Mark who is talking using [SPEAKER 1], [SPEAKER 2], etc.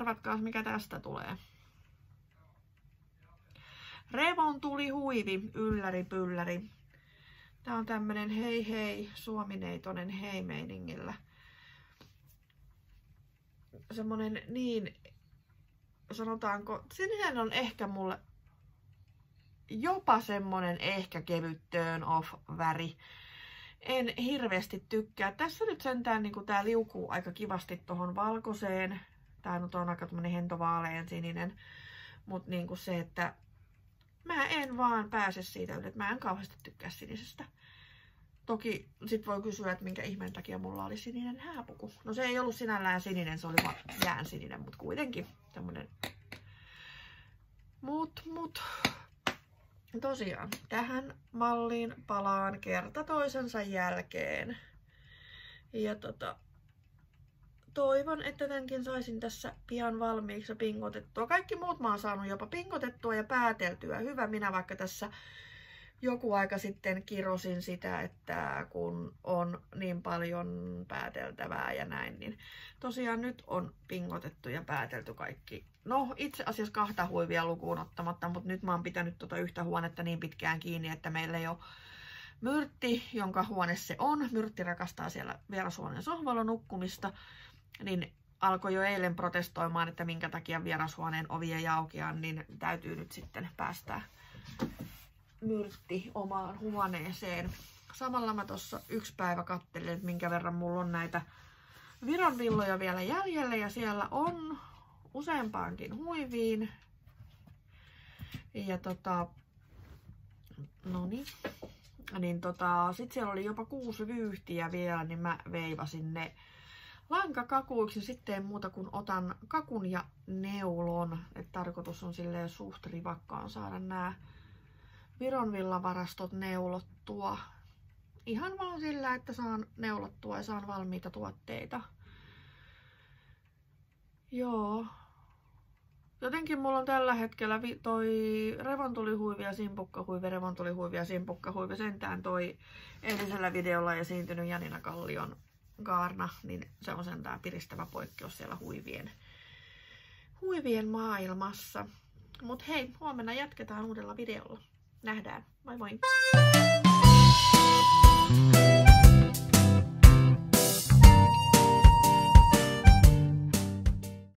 [SPEAKER 1] Arvatkaa mikä tästä tulee. Revon tuli huivi, ylläri pylläri. Tää on tämmönen hei hei, suomineitonen hei meiningillä. Semmonen niin, sanotaanko, sininen on ehkä mulle jopa semmonen ehkä kevyt turn off väri. En hirveästi tykkää. Tässä nyt sentään niin tää liukuu aika kivasti tohon valkoiseen. Tää nyt on aika tämmönen hentovaalean sininen. Mut niin se, että mä en vaan pääse siitä yli, että mä en kauheasti tykkää sinisestä. Toki sit voi kysyä, että minkä ihmeen takia mulla oli sininen hääpuku. No se ei ollut sinällään sininen, se oli vaan jään sininen, mutta kuitenkin tämmönen. Mut, mut. Tosiaan, tähän malliin palaan kerta toisensa jälkeen. Ja tota, toivon, että tämänkin saisin tässä pian valmiiksi pingotettua. Kaikki muut mä oon saanut jopa pingotettua ja pääteltyä. Hyvä minä vaikka tässä joku aika sitten kirosin sitä, että kun on niin paljon pääteltävää ja näin, niin tosiaan nyt on pingotettu ja päätelty kaikki. No itse asiassa kahta huivia lukuun ottamatta, mutta nyt mä oon pitänyt tuota yhtä huonetta niin pitkään kiinni, että meillä ei ole Myrtti, jonka huone se on. Myrtti rakastaa siellä vierashuoneen sohvalla nukkumista niin alkoi jo eilen protestoimaan, että minkä takia vierashuoneen ovi ei aukea, niin täytyy nyt sitten päästä myrtti omaan huoneeseen. Samalla mä tuossa yksi päivä kattelin, että minkä verran mulla on näitä viranvilloja vielä jäljellä ja siellä on useampaankin huiviin. Ja tota, no niin, niin tota, sit siellä oli jopa kuusi vyyhtiä vielä, niin mä veivasin ne lankakakuiksi sitten ei muuta kuin otan kakun ja neulon. Et tarkoitus on silleen suht rivakkaan saada nämä Vironvillavarastot neulottua. Ihan vaan sillä, että saan neulottua ja saan valmiita tuotteita. Joo. Jotenkin mulla on tällä hetkellä toi revontulihuivi ja simpukkahuivi, revontulihuivi ja simpukkahuivi. Sentään toi edellisellä videolla esiintynyt Janina Kallion Gaarna, niin se on sentään piristävä poikkeus siellä huivien, huivien maailmassa. Mut hei, huomenna jatketaan uudella videolla. Nähdään. Moi moi! Thank you.